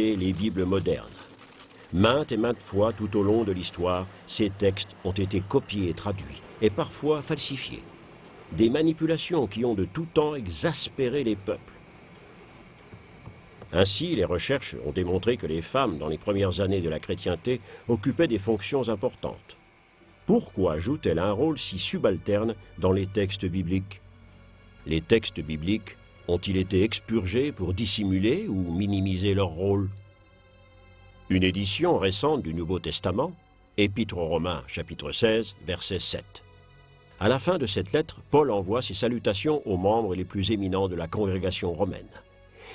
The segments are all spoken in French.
les Bibles modernes. Maintes et maintes fois tout au long de l'histoire, ces textes ont été copiés et traduits, et parfois falsifiés. Des manipulations qui ont de tout temps exaspéré les peuples. Ainsi, les recherches ont démontré que les femmes, dans les premières années de la chrétienté, occupaient des fonctions importantes. Pourquoi jouent-elles un rôle si subalterne dans les textes bibliques? Les textes bibliques ont-ils été expurgés pour dissimuler ou minimiser leur rôle? Une édition récente du Nouveau Testament, Épître aux Romains, chapitre 16, verset 7. À la fin de cette lettre, Paul envoie ses salutations aux membres les plus éminents de la congrégation romaine.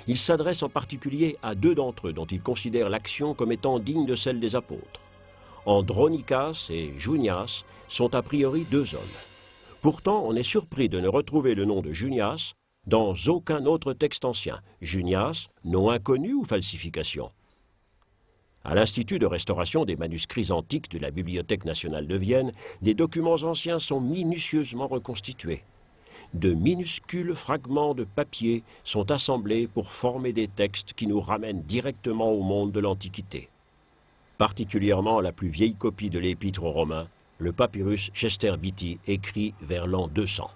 Il s'adresse en particulier à deux d'entre eux dont il considère l'action comme étant digne de celle des apôtres. Andronicas et Junias sont a priori deux hommes. Pourtant, on est surpris de ne retrouver le nom de Junias dans aucun autre texte ancien. Junias, nom inconnu ou falsification? À l'Institut de restauration des manuscrits antiques de la Bibliothèque nationale de Vienne, des documents anciens sont minutieusement reconstitués de minuscules fragments de papier sont assemblés pour former des textes qui nous ramènent directement au monde de l'Antiquité. Particulièrement la plus vieille copie de l'Épître aux Romains, le papyrus Chester Beatty, écrit vers l'an 200.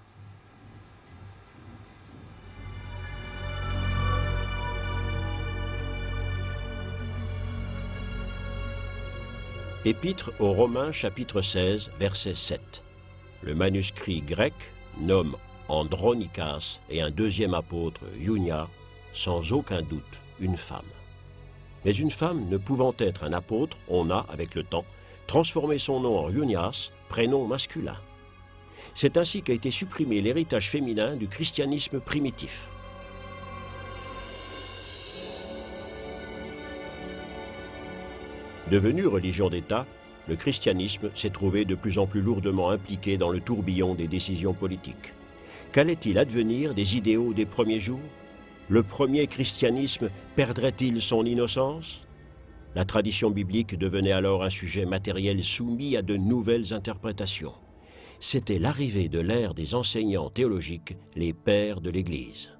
Épître aux Romains chapitre 16 verset 7. Le manuscrit grec nomme Andronicas et un deuxième apôtre, Iunia, sans aucun doute une femme. Mais une femme ne pouvant être un apôtre, on a, avec le temps, transformé son nom en Iunias, prénom masculin. C'est ainsi qu'a été supprimé l'héritage féminin du christianisme primitif. Devenu religion d'État, le christianisme s'est trouvé de plus en plus lourdement impliqué dans le tourbillon des décisions politiques. Qu'allait-il advenir des idéaux des premiers jours? Le premier christianisme perdrait-il son innocence? La tradition biblique devenait alors un sujet matériel soumis à de nouvelles interprétations. C'était l'arrivée de l'ère des enseignants théologiques, les pères de l'Église.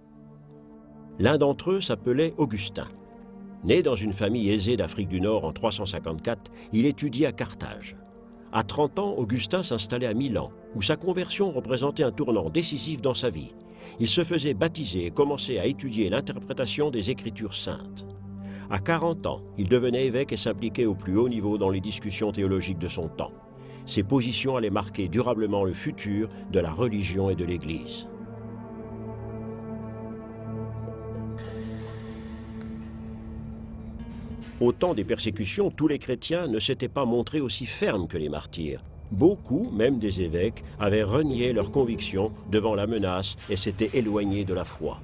L'un d'entre eux s'appelait Augustin. Né dans une famille aisée d'Afrique du Nord en 354, il étudie à Carthage. À 30 ans, Augustin s'installait à Milan, où sa conversion représentait un tournant décisif dans sa vie. Il se faisait baptiser et commençait à étudier l'interprétation des Écritures saintes. À 40 ans, il devenait évêque et s'impliquait au plus haut niveau dans les discussions théologiques de son temps. Ses positions allaient marquer durablement le futur de la religion et de l'Église. Au temps des persécutions, tous les chrétiens ne s'étaient pas montrés aussi fermes que les martyrs. Beaucoup, même des évêques, avaient renié leurs convictions devant la menace et s'étaient éloignés de la foi.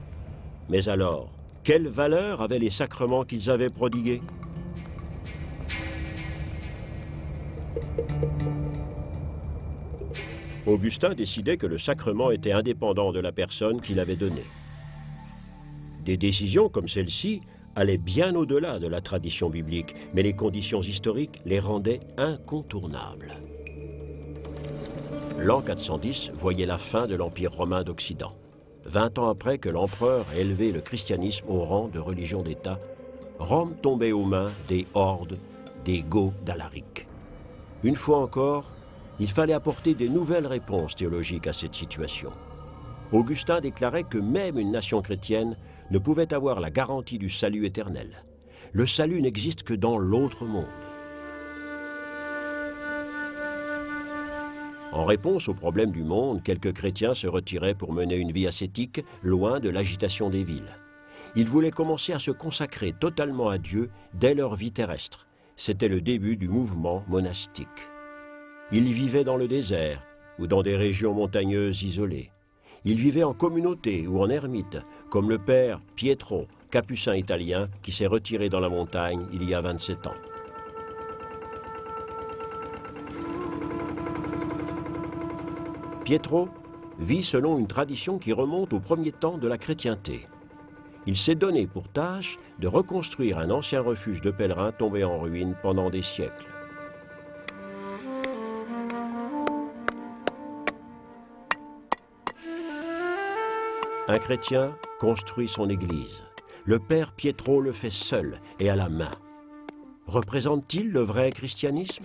Mais alors, quelle valeur avaient les sacrements qu'ils avaient prodigués? Augustin décidait que le sacrement était indépendant de la personne qui l'avait donné. Des décisions comme celle-ci allait bien au-delà de la tradition biblique, mais les conditions historiques les rendaient incontournables. L'an 410 voyait la fin de l'Empire romain d'Occident. Vingt ans après que l'empereur a élevé le christianisme au rang de religion d'État, Rome tombait aux mains des hordes des Goths d'Alaric. Une fois encore, il fallait apporter des nouvelles réponses théologiques à cette situation. Augustin déclarait que même une nation chrétienne ne pouvait avoir la garantie du salut éternel. Le salut n'existe que dans l'autre monde. En réponse aux problèmes du monde, quelques chrétiens se retiraient pour mener une vie ascétique, loin de l'agitation des villes. Ils voulaient commencer à se consacrer totalement à Dieu dès leur vie terrestre. C'était le début du mouvement monastique. Ils vivaient dans le désert ou dans des régions montagneuses isolées. Ils vivaient en communauté ou en ermite, comme le père Pietro, capucin italien, qui s'est retiré dans la montagne il y a 27 ans. Pietro vit selon une tradition qui remonte au premier temps de la chrétienté. Il s'est donné pour tâche de reconstruire un ancien refuge de pèlerins tombé en ruine pendant des siècles. Un chrétien construit son église. le père Pietro le fait seul et à la main. Représente-t-il le vrai christianisme?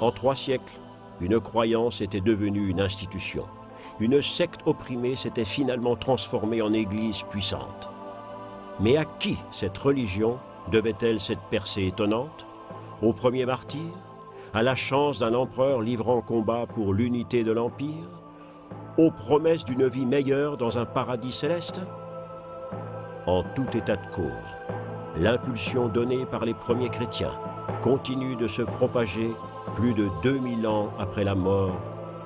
En trois siècles, une croyance était devenue une institution. Une secte opprimée s'était finalement transformée en église puissante. Mais à qui cette religion devait-elle cette percée étonnante? Au premier martyr? À la chance d'un empereur livrant combat pour l'unité de l'Empire? Aux promesses d'une vie meilleure dans un paradis céleste? En tout état de cause, l'impulsion donnée par les premiers chrétiens continue de se propager plus de 2000 ans après la mort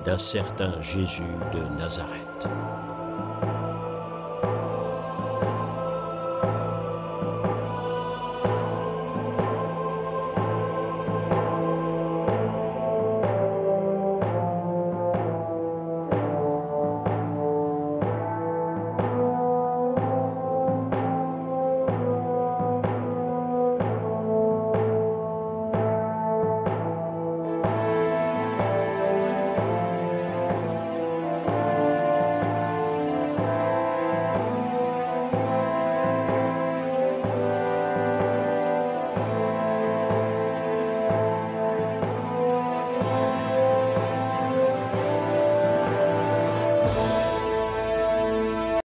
d'un certain Jésus de Nazareth.